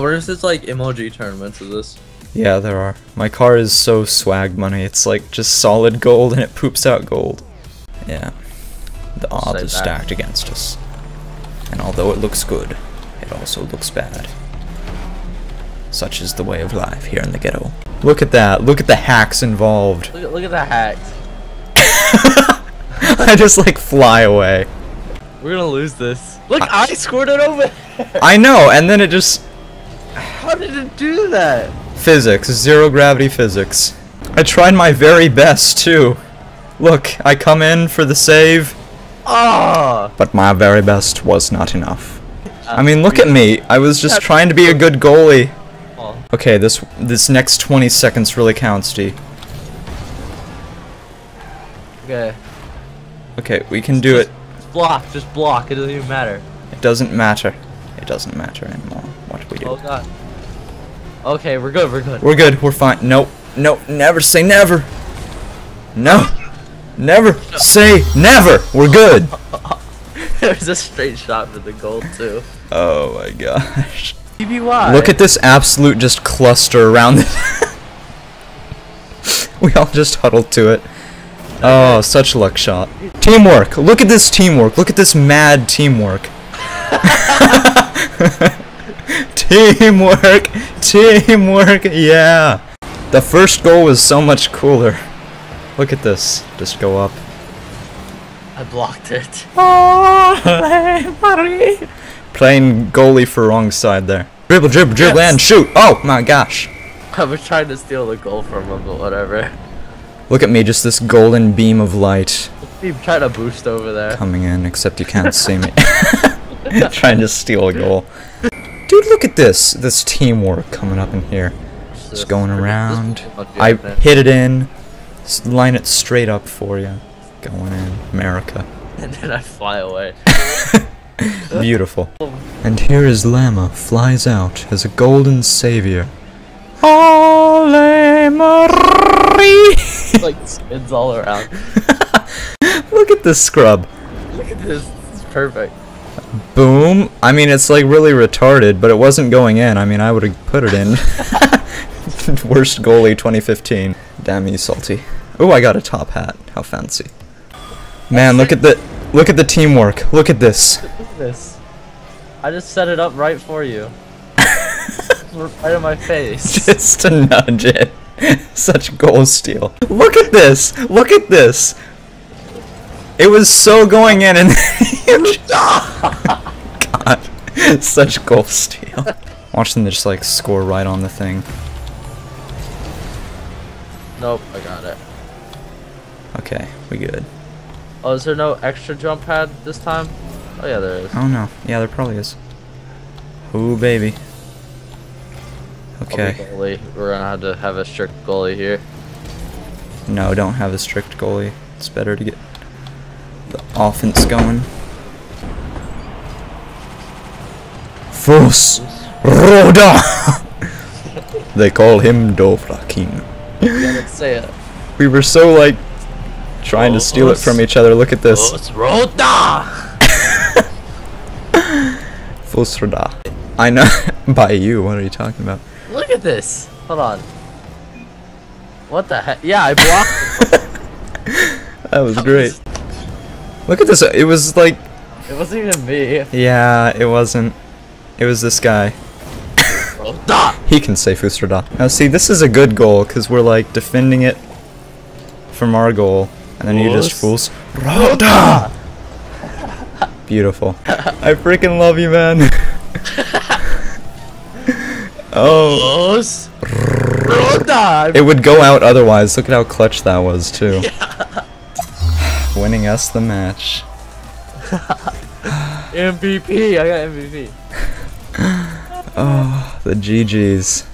Where's this like emoji tournaments of this? Yeah, there are. My car is so swag money. It's like just solid gold and it poops out gold. Yeah. The odds are stacked against us. And although it looks good, it also looks bad. Such is the way of life here in the ghetto. Look at that. Look at the hacks involved. Look at look at the hacks. I just like fly away. We're gonna lose this. Look, I scored it over. there. I know, and then it just did it do that? Physics, zero gravity physics. I tried my very best too. Look, I come in for the save, Ah! but my very best was not enough. I mean, look at me. I was just trying to be a good goalie. Okay, this this next 20 seconds really counts, D. Okay. Okay, we can do it. Block. Just block. It doesn't even matter. It doesn't matter. It doesn't matter anymore what we do. Oh do. god. Okay, we're good. We're good. We're good. We're fine. Nope. Nope. Never say never. No. Never say never. We're good. There's a straight shot for the goal too. Oh my gosh. TBY. Look at this absolute just cluster around it. we all just huddled to it. Oh, such luck shot. Teamwork. Look at this teamwork. Look at this mad teamwork. teamwork. Teamwork. Yeah. The first goal was so much cooler. Look at this. Just go up. I blocked it. Playing goalie for wrong side there. Dribble, dribble, dribble, Yes. and shoot. Oh my gosh. I was trying to steal the goal from him, but whatever. Look at me, just this golden beam of light He trying to boost over there. coming in, except you can't see me. Trying to steal a goal. Dude, look at this. This teamwork coming up in here. Just going around. I hit it in. Line it straight up for you. Going in. America. and then I fly away. Beautiful. And here is Lama flies out as a golden savior. Ole Marie! like spins all around. Look at this scrub. Look at this. It's perfect. Boom. I mean, it's like really retarded, but it wasn't going in. I mean, I would have put it in. Worst goalie 2015. Damn you, salty. Oh, I got a top hat. How fancy. Man, look at the look at the teamwork. Look at this. Look at this. I just set it up right for you. right in my face. Just to nudge it. Such goal steal. Look at this. Look at this. It was so going in and God. Such goal steal. Watch them just like score right on the thing. Nope, I got it. Okay, we good. Oh, is there no extra jump pad this time? Oh yeah, there is. Oh no. Yeah, there probably is. Ooh, baby. Okay. goalie. We're gonna have to have a strict goalie here. No, don't have a strict goalie. It's better to get the offense going. Fus Ro Dah! they call him Dovahkiin. You gotta say it. We were so like trying to steal it from each other. Look at this. It's Rota! Fus Ro Dah. I know. By you. What are you talking about? Look at this. Hold on. What the heck? Yeah, I blocked. That was great. Look at this. It was like. it wasn't even me. Yeah, it wasn't. It was this guy. He can say Fus Ro Dah. Now see, this is a good goal because we're like defending it from our goal, and then you just fools. Roda. Beautiful. I freaking love you, man. oh, Os. Rota! it would go out otherwise. Look at how clutch that was too. Winning us the match. MVP. I got MVP. Oh, the GGs.